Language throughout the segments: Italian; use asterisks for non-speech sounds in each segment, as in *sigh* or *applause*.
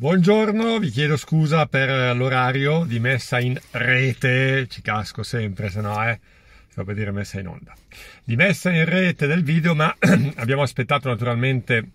Buongiorno, vi chiedo scusa per l'orario di messa in rete, ci casco sempre, se no eh, sto per dire messa in onda. Di messa in rete del video, ma *clears throat* abbiamo aspettato naturalmente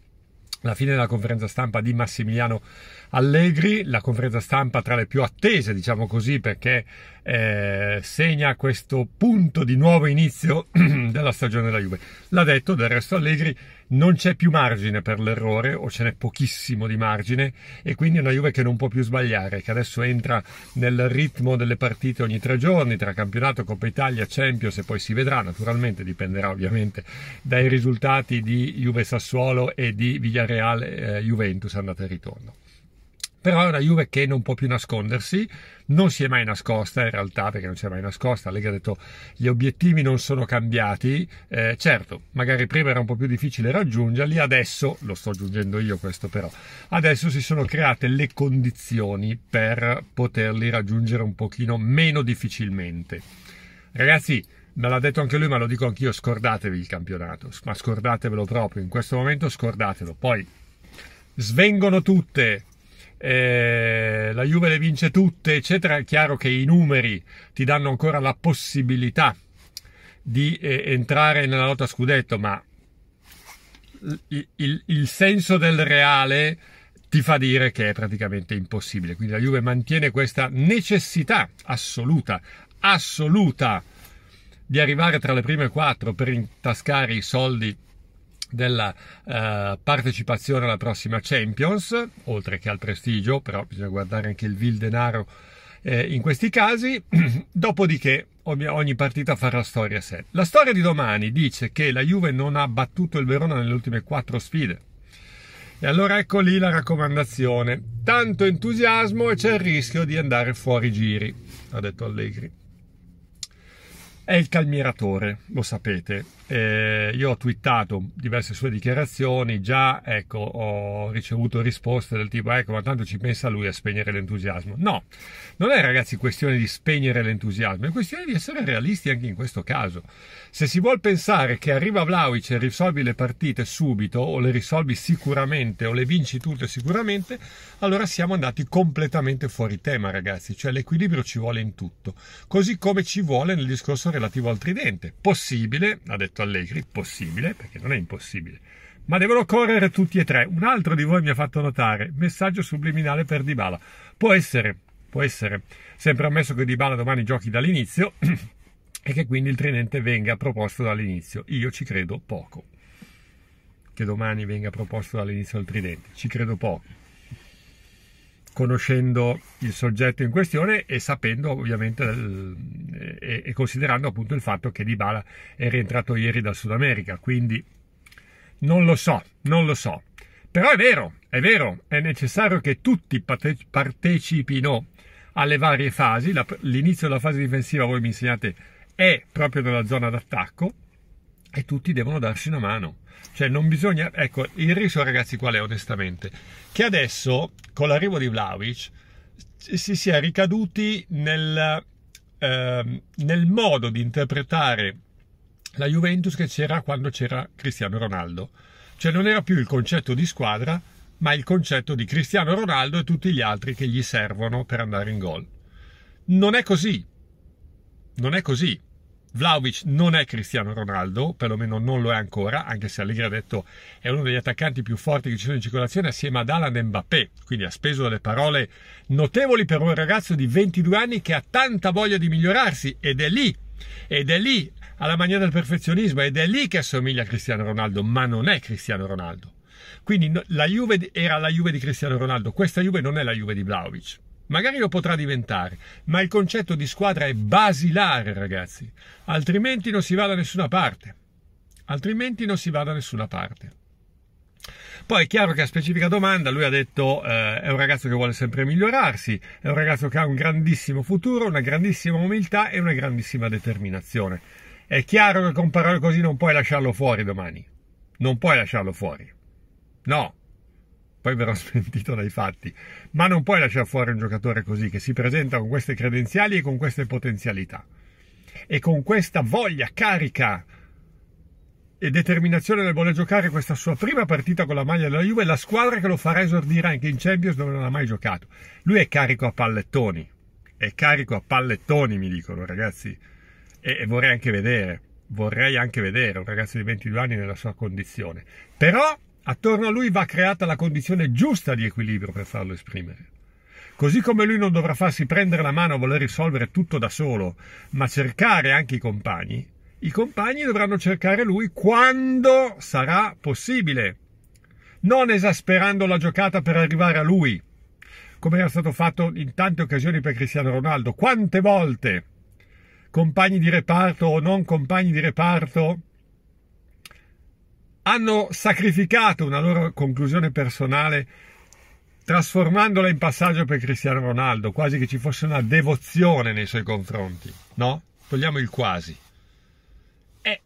la fine della conferenza stampa di Massimiliano Allegri, la conferenza stampa tra le più attese, diciamo così, perché eh, segna questo punto di nuovo inizio *clears throat* della stagione della Juve. L'ha detto del resto Allegri, non c'è più margine per l'errore o ce n'è pochissimo di margine e quindi è una Juve che non può più sbagliare, che adesso entra nel ritmo delle partite ogni tre giorni tra campionato, Coppa Italia, Champions e poi si vedrà, naturalmente dipenderà ovviamente dai risultati di Juve Sassuolo e di Villarreal eh, Juventus andata e ritorno però è una Juve che non può più nascondersi, non si è mai nascosta in realtà perché non si è mai nascosta, Lega ha detto gli obiettivi non sono cambiati, eh, certo magari prima era un po' più difficile raggiungerli, adesso, lo sto aggiungendo io questo però, adesso si sono create le condizioni per poterli raggiungere un pochino meno difficilmente. Ragazzi, me l'ha detto anche lui, ma lo dico anch'io, scordatevi il campionato, ma scordatevelo proprio, in questo momento scordatelo, poi svengono tutte, eh, la Juve le vince tutte, eccetera, è chiaro che i numeri ti danno ancora la possibilità di eh, entrare nella lotta scudetto, ma il, il, il senso del reale ti fa dire che è praticamente impossibile. Quindi la Juve mantiene questa necessità assoluta, assoluta di arrivare tra le prime quattro per intascare i soldi della uh, partecipazione alla prossima Champions, oltre che al prestigio, però bisogna guardare anche il vil denaro eh, in questi casi, *clears throat* dopodiché ogni partita farà storia a sé. La storia di domani dice che la Juve non ha battuto il Verona nelle ultime quattro sfide. E allora ecco lì la raccomandazione. Tanto entusiasmo e c'è il rischio di andare fuori giri, ha detto Allegri è il calmieratore, lo sapete. Eh, io ho twittato diverse sue dichiarazioni, già ecco, ho ricevuto risposte del tipo ecco ma tanto ci pensa lui a spegnere l'entusiasmo. No, non è ragazzi questione di spegnere l'entusiasmo, è questione di essere realisti anche in questo caso. Se si vuole pensare che arriva Vlaovic e risolvi le partite subito o le risolvi sicuramente o le vinci tutte sicuramente, allora siamo andati completamente fuori tema ragazzi, cioè l'equilibrio ci vuole in tutto, così come ci vuole nel discorso relativo al tridente. Possibile, ha detto Allegri, possibile, perché non è impossibile. Ma devono correre tutti e tre. Un altro di voi mi ha fatto notare, messaggio subliminale per Dybala. Può essere, può essere, sempre ammesso che Dybala domani giochi dall'inizio *clears throat* e che quindi il tridente venga proposto dall'inizio. Io ci credo poco. Che domani venga proposto dall'inizio il tridente, ci credo poco conoscendo il soggetto in questione e sapendo ovviamente e, e, considerando appunto il fatto che Dybala è rientrato ieri dal Sud America, quindi non lo so, non lo so. Però è vero, è vero, è necessario che tutti partecipino alle varie fasi. l'inizio della fase difensiva, voi mi insegnate, è proprio nella zona d'attacco e tutti devono darsi una mano. Cioè non bisogna... Ecco, il rischio ragazzi qual è onestamente? Che adesso, con l'arrivo di Vlaovic, si sia ricaduti nel, eh, nel modo di interpretare la Juventus che c'era quando c'era Cristiano Ronaldo. Cioè non era più il concetto di squadra, ma il concetto di Cristiano Ronaldo e tutti gli altri che gli servono per andare in gol. Non è così. Non è così. Vlaovic non è Cristiano Ronaldo, perlomeno non lo è ancora, anche se Allegri ha detto è uno degli attaccanti più forti che ci sono in circolazione assieme ad Alan Mbappé, quindi ha speso delle parole notevoli per un ragazzo di 22 anni che ha tanta voglia di migliorarsi ed è lì, ed è lì alla maniera del perfezionismo ed è lì che assomiglia a Cristiano Ronaldo, ma non è Cristiano Ronaldo. Quindi la Juve era la Juve di Cristiano Ronaldo, questa Juve non è la Juve di Vlaovic. Magari lo potrà diventare, ma il concetto di squadra è basilare, ragazzi. Altrimenti non si va da nessuna parte. Altrimenti non si va da nessuna parte. Poi è chiaro che a specifica domanda lui ha detto eh, è un ragazzo che vuole sempre migliorarsi, è un ragazzo che ha un grandissimo futuro, una grandissima umiltà e una grandissima determinazione. È chiaro che con parole così non puoi lasciarlo fuori domani. Non puoi lasciarlo fuori. No, poi verrò *laughs* smentito dai fatti, ma non puoi lasciare fuori un giocatore così che si presenta con queste credenziali e con queste potenzialità. E con questa voglia carica e determinazione nel voler giocare questa sua prima partita con la maglia della Juve, la squadra che lo farà esordire anche in Champions dove non ha mai giocato. Lui è carico a pallettoni, è carico a pallettoni mi dicono ragazzi. E, e vorrei anche vedere, vorrei anche vedere un ragazzo di 22 anni nella sua condizione. Però attorno a lui va creata la condizione giusta di equilibrio per farlo esprimere. Così come lui non dovrà farsi prendere la mano a voler risolvere tutto da solo, ma cercare anche i compagni, i compagni dovranno cercare lui quando sarà possibile, non esasperando la giocata per arrivare a lui, come era stato fatto in tante occasioni per Cristiano Ronaldo. Quante volte compagni di reparto o non compagni di reparto hanno sacrificato una loro conclusione personale trasformandola in passaggio per Cristiano Ronaldo, quasi che ci fosse una devozione nei suoi confronti, no? Togliamo il quasi. E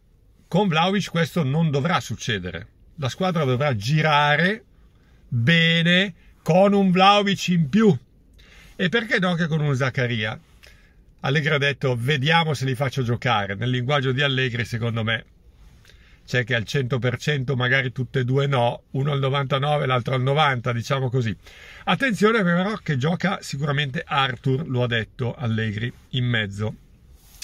con Vlaovic questo non dovrà succedere. La squadra dovrà girare bene con un Vlaovic in più. E perché no che con un Zaccaria? Allegri ha detto vediamo se li faccio giocare. Nel linguaggio di Allegri, secondo me, c'è che al 100% magari tutte e due no, uno al 99 l'altro al 90, diciamo così. Attenzione però che gioca sicuramente Arthur, lo ha detto Allegri, in mezzo.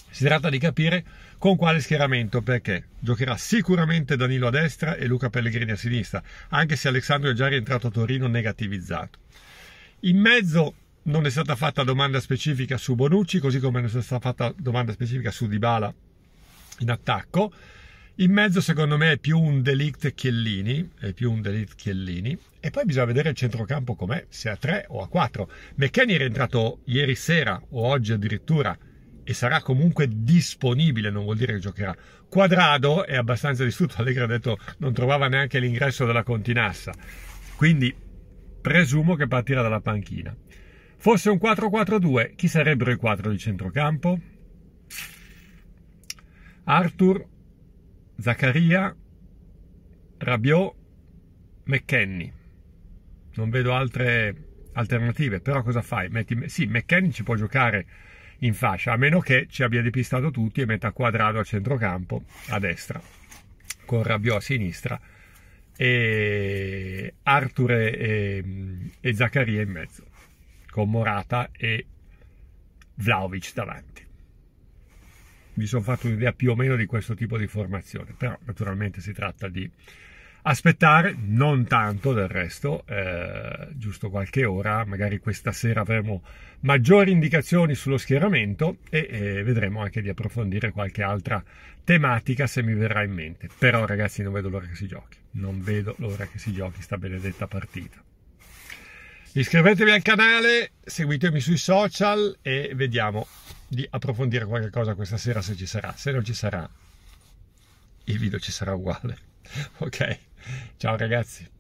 Si tratta di capire con quale schieramento, perché giocherà sicuramente Danilo a destra e Luca Pellegrini a sinistra, anche se Alessandro è già rientrato a Torino negativizzato. In mezzo non è stata fatta domanda specifica su Bonucci, così come non è stata fatta domanda specifica su Dybala in attacco. In mezzo secondo me è più un delict Chiellini, è più un delict Chiellini e poi bisogna vedere il centrocampo com'è, se a 3 o a 4. McKenny è rientrato ieri sera o oggi addirittura e sarà comunque disponibile, non vuol dire che giocherà. Quadrado è abbastanza distrutto, Allegri ha detto non trovava neanche l'ingresso della Continassa, quindi presumo che partirà dalla panchina. Fosse un 4-4-2, chi sarebbero i 4 di centrocampo? Arthur Zaccaria, Rabiot, McKenny. Non vedo altre alternative, però cosa fai? Metti, sì, McKenny ci può giocare in fascia, a meno che ci abbia depistato tutti e metta quadrato a centrocampo a destra, con Rabiot a sinistra e Arthur e, e Zaccaria in mezzo, con Morata e Vlaovic davanti mi sono fatto un'idea più o meno di questo tipo di formazione, però naturalmente si tratta di aspettare, non tanto del resto, eh, giusto qualche ora, magari questa sera avremo maggiori indicazioni sullo schieramento e eh, vedremo anche di approfondire qualche altra tematica se mi verrà in mente. Però ragazzi non vedo l'ora che si giochi, non vedo l'ora che si giochi sta benedetta partita. Iscrivetevi al canale, seguitemi sui social e vediamo di approfondire qualche cosa questa sera se ci sarà. Se non ci sarà, il video ci sarà uguale. *laughs* Ok, ciao ragazzi.